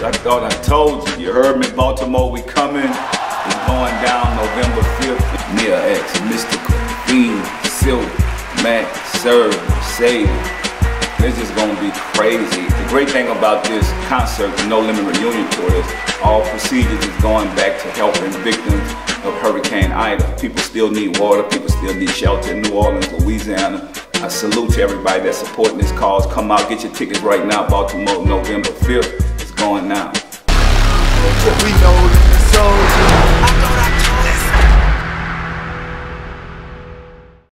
I thought I told you. You heard me, Baltimore, we coming. It's going down November 5th. Mia X, Mystikal, Fiend, Silkk, Mac, Serve, Save. It's just gonna be crazy. The great thing about this concert, the No Limit Reunion Tour, is all procedures is going back to helping victims of Hurricane Ida. People still need water, people still need shelter in New Orleans, Louisiana. I salute to everybody that's supporting this cause. Come out, get your tickets right now, Baltimore, November 5th. Now. We know.